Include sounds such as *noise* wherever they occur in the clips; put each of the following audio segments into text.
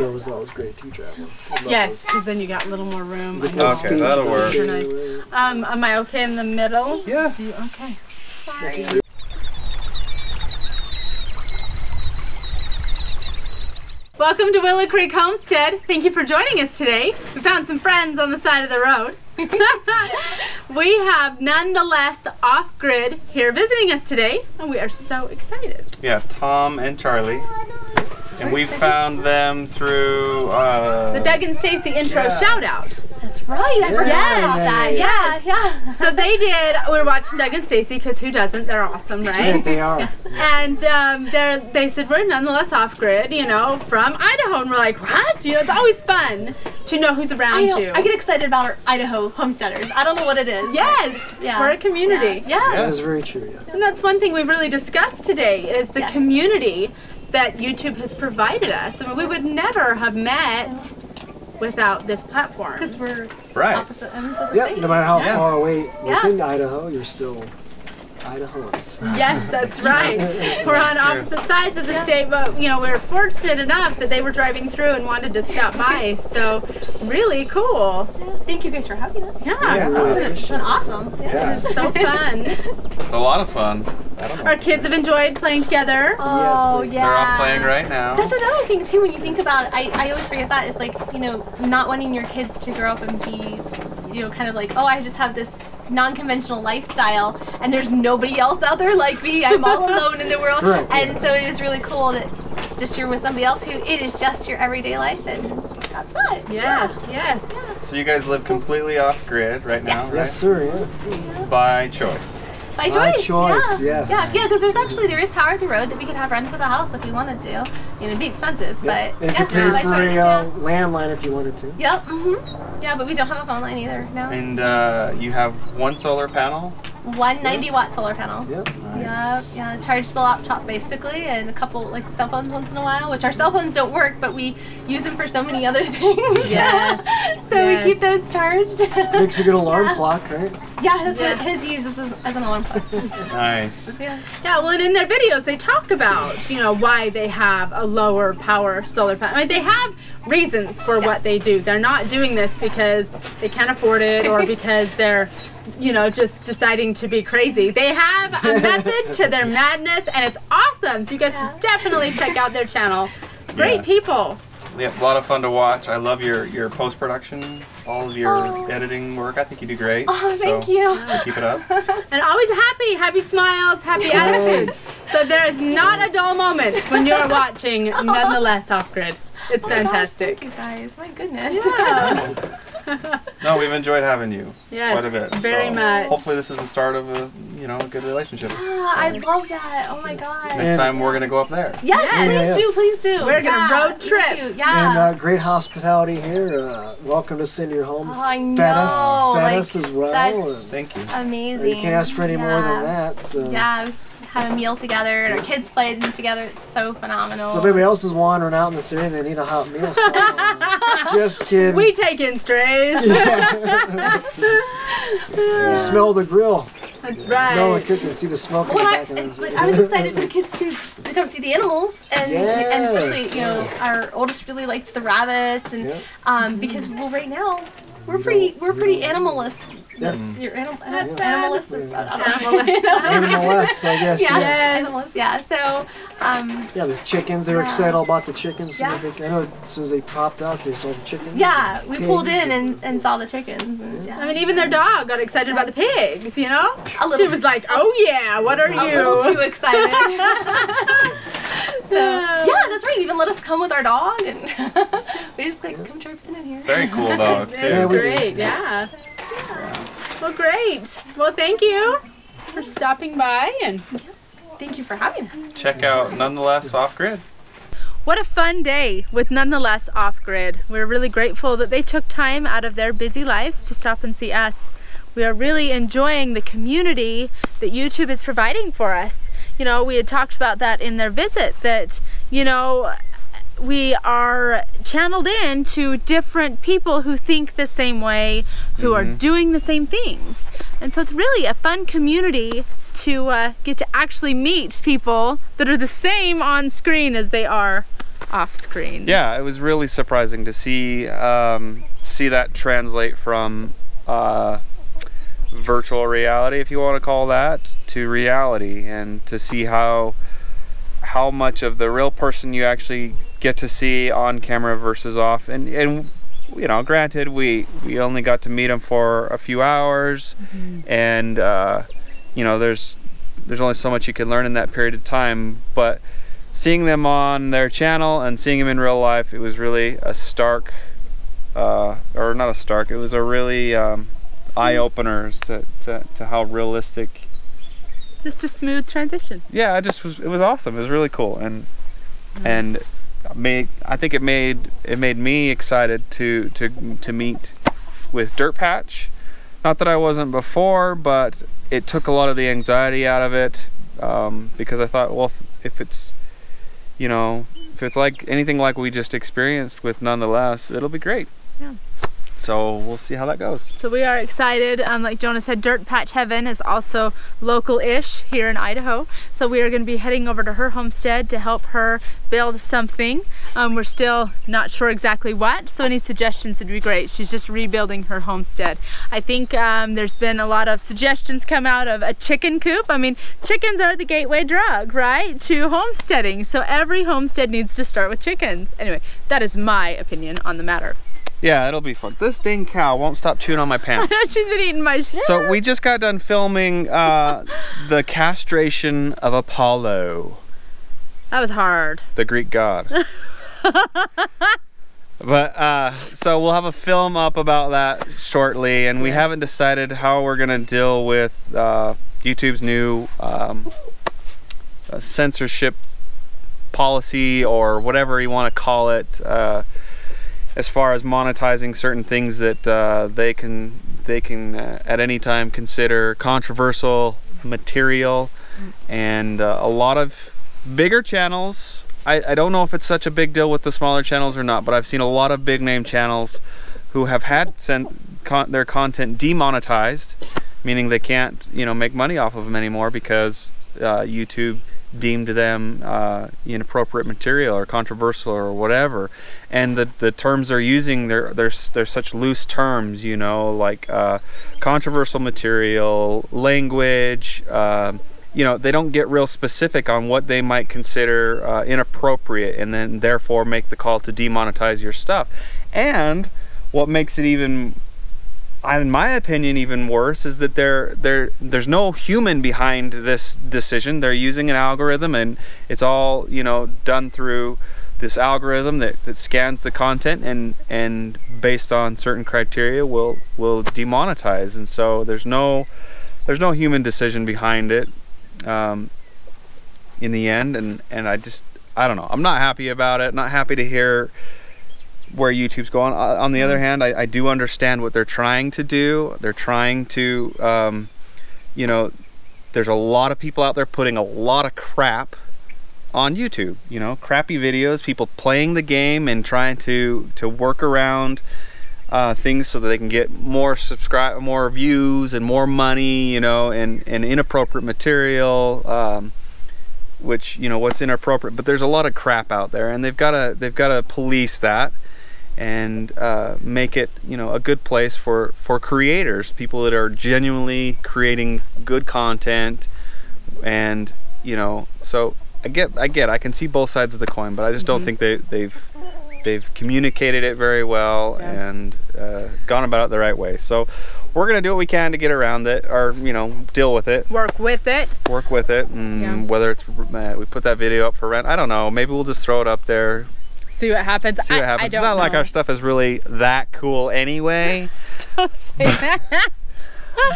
That was always great too, traveling. Yes, because then you got a little more room. I know. those Okay, that'll that work. they Nice. Um, am I okay in the middle? Yeah. Do you, okay. Sorry. Welcome to Willow Creek Homestead. Thank you for joining us today. We found some friends on the side of the road. *laughs* we have nonetheless off grid here visiting us today, and we are so excited. Yeah, Tom and Charlie. And we found them through uh, The Doug and Stacy intro Yeah. shout out. That's right. I forgot Yeah, about yeah, that. yeah, Yeah, yeah. So they did. We were watching Doug and Stacy because who doesn't? They're awesome, Yeah, right? they are. *laughs* And um, they're, they said we're nonetheless off grid, you know, from Idaho, and we're like, what? You know, it's always fun to know who's around I know. you. I get excited about our Idaho homesteaders. I don't know what it is. yes, Yeah. we're a community. Yeah. That is very true. Yes. And that's one thing we've really discussed today is the Yes. community that YouTube has provided us. I mean, we would never have met without this platform. Because we're Right. opposite ends of the Yep. state. No matter how Yeah. far away Yeah. within Idaho, you're still Idahoans. Yes, *laughs* that's right. We're on opposite sides of the state, but you know, we are fortunate enough that they were driving through and wanted to stop by. *laughs* So, really cool. Thank you guys for having us. Yeah, Yeah. really It's been awesome. Yeah. Yeah. it's so fun. It's a lot of fun. I don't know. Our kids have enjoyed playing together. Oh, Yes, yeah. They're off playing right now. That's another thing too. When you think about it, I, I always forget that. It's like you know, not wanting your kids to grow up and be, you know, kind of like, oh, I just have this non-conventional lifestyle, and there's nobody else out there like me. I'm all *laughs* alone in the world, Right, and yeah. so it is really cool that just you're with somebody else who it is just your everyday life, and that's it. Yes, yes. yeah. So you guys live completely off grid right now, right? Yes, sir. Yeah. By choice. By By choice. choice, yeah. yes. Yeah, yeah, because there's actually there is power at the road that we could have run to the house if we wanted to. You know, it'd be expensive, Yeah. but And yeah, you pay by for choice, a yeah. uh, landline if you wanted to. Yep. hmm Yeah, but we don't have a phone line either. No. And uh, you have one solar panel. 190 watt solar panel. Yep. Yeah, yeah. Charge the laptop basically, and a couple like cell phones once in a while. Which our cell phones don't work, but we use them for so many other *laughs* things. Yes, *laughs* so yes. we keep those charged. Makes a good alarm *laughs* Yeah. clock, right? Yeah, that's Yeah. what his uses as, as an alarm clock. *laughs* Nice. yeah. Yeah, well, and in their videos, they talk about, you know, why they have a lower power solar panel. I mean, they have reasons for what they do. They're not doing this because they can't afford it or *laughs* because they're, you know, just deciding to be crazy. They have a *laughs* method to their madness, and it's awesome. So you guys Yeah. should definitely check out their channel. Great Yeah. people. Yeah, a lot of fun to watch. I love your your post production, all of your Oh. editing work. I think you do great. Oh, thank So, you. Keep it up. *laughs* And always happy, happy smiles, happy attitudes. So there is not a dull moment when you're *laughs* watching Nonetheless Off Grid. It's Oh my gosh, fantastic. thank you guys. My goodness. Yeah. *laughs* *laughs* No, we've enjoyed having you Yes, quite a bit. very so much. Hopefully, this is the start of a you know a good relationship. Ah, I love that. Oh my god. Next time we're gonna go up there. Yes, Yes. please Yeah, yeah. do, please do. We're gonna Yeah, road trip. Yeah. And uh, great hospitality here. Uh, welcome us into your home. Oh, I Fed us, know, fed like, as well. that's- Thank you. Amazing. you can't ask for any more than that. So. Yeah, we had a meal together and our kids played together. It's so phenomenal. So if anybody else is wandering out in the city and they need a hot meal, so- *laughs* just kidding. We take in strays. *laughs* You smell the grill, That's right. smell the cooking, see the smoke in well, the I, but I was excited for the kids to, to come see the animals, and and especially you know our oldest really liked the rabbits, and Yeah. um because well right now we're pretty we're pretty animalist. Yeah. You're animal, Yeah. animalist. or- Yeah. I don't know. Animalist, I guess. Yeah, Yeah. Yes. animals. Yeah. So, um, Yeah, the chickens. They were Yeah. excited all about the chickens. Yeah. I, think, I know as soon as they popped out, they saw the chickens. yeah, we pulled in and, and saw the chickens. And, yeah. I mean, even their dog got excited about the pigs, you know? A little She was like, oh yeah, what are a little you? too excited. *laughs* *laughs* so yeah, that's right. Even let us come with our dog, and *laughs* we just like come traipsing in here. Very cool *laughs* dog too. It's we do. great, yeah. Well, great. Well, thank you for stopping by and Thank you for having us. Check out nonetheless off grid. What a fun day with Nonetheless Off Grid. We're really grateful that they took time out of their busy lives to stop and see us. We are really enjoying the community that YouTube is providing for us. You know, we had talked about that in their visit that, you know, we are channeled in to different people who think the same way, who are doing the same things. And so it's really a fun community to uh, get to actually meet people that are the same on screen as they are off screen. yeah, it was really surprising to see um, see that translate from uh, virtual reality, if you want to call that, to reality, and to see how how much of the real person you actually get to see on camera versus off. And and you know, granted, we we only got to meet him for a few hours, and uh, you know, there's there's only so much you can learn in that period of time, but seeing them on their channel and seeing them in real life, it was really a stark, uh, or not a stark, it was a really um, eye opener to, to, to how realistic. Just a smooth transition. Yeah, I just was. It was awesome. It was really cool, and and made. I think it made it made me excited to to to meet with Dirt Patch. Not that I wasn't before, but it took a lot of the anxiety out of it um, because I thought, well, if, it's you know, if it's like anything like we just experienced with nonetheless, it'll be great. Yeah. So we'll see how that goes. So we are excited. Um, like Jonah said, Dirt Patch Heaven is also local-ish here in Idaho. So we are going to be heading over to her homestead to help her build something. Um, we're still not sure exactly what, so any suggestions would be great. She's just rebuilding her homestead. I think um, there's been a lot of suggestions come out of a chicken coop. I mean, chickens are the gateway drug, right, to homesteading. So every homestead needs to start with chickens. Anyway, that is my opinion on the matter. Yeah, it'll be fun. This dang cow won't stop chewing on my *laughs* pants. She's been eating my shit. So we just got done filming uh, the castration of Apollo, That was hard. the Greek god. *laughs* but uh, so we'll have a film up about that shortly, and we Yes. haven't decided how we're gonna deal with uh, YouTube's new um, uh, censorship policy or whatever you want to call it. As far as monetizing certain things that uh, they can they can uh, at any time consider controversial material. And uh, a lot of bigger channels I, I don't know if it's such a big deal with the smaller channels or not but I've seen a lot of big name channels who have had sent con- their content demonetized meaning they can't you know make money off of them anymore because uh, YouTube deemed them uh, inappropriate material or controversial or whatever. And the, the terms they're using they're, they're, they're such loose terms you know like uh, controversial material language um, you know they don't get real specific on what they might consider uh, inappropriate and then therefore make the call to demonetize your stuff. And what makes it even in my opinion, even worse is that there there there's no human behind this decision. They're using an algorithm, and it's all you know done through this algorithm that, that scans the content and and based on certain criteria will will demonetize. And so there's no there's no human decision behind it um, in the end. And and I just I don't know. I'm not happy about it. Not happy to hear where YouTube's going. Uh, on the other hand, I, I do understand what they're trying to do. They're trying to, um, you know, there's a lot of people out there putting a lot of crap on YouTube. You know, crappy videos, people playing the game and trying to to work around uh, things so that they can get more subscribe, more views and more money. You know, and and inappropriate material. Um, which you know what's inappropriate but there's a lot of crap out there and they've got to they've got to police that and uh, make it you know a good place for for creators people that are genuinely creating good content and you know so i get i get i can see both sides of the coin but i just don't think they they've they've communicated it very well Yeah. and uh, gone about it the right way so we're gonna do what we can to get around it or you know deal with it Work with it. work with it and Yeah. whether it's uh, we put that video up for rent i don't know maybe we'll just throw it up there See what happens. see what happens I it's don't not like our stuff is really that cool anyway *laughs* Don't say that.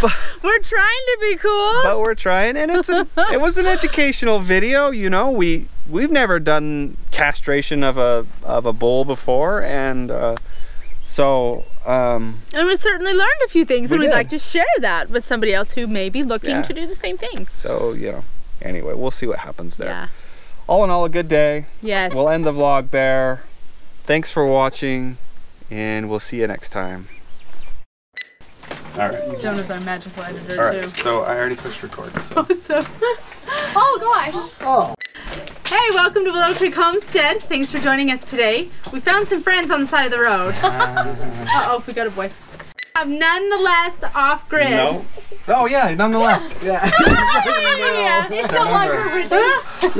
but, We're trying to be cool. but we're trying and it's a, it was an educational video you know we we've never done castration of a of a bull before and uh, so um, and we certainly learned a few things, We and we'd did. like to share that with somebody else who may be looking Yeah. to do the same thing. so you know anyway we'll see what happens there Yeah. All in all a good day Yes. we'll end the vlog there thanks for watching and we'll see you next time all right Jonah's our magical editor all right so i already pushed record so too. *laughs* so, Oh gosh. Oh, hey welcome to Willow Creek Homestead. Thanks for joining us today. We found some friends on the side of the road. *laughs* Uh oh, we got a boy. I'm nonetheless off grid. No. Oh yeah, nonetheless. *laughs* Yeah. It's no longer rigid.